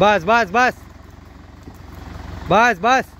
बस बस बस। बस बस।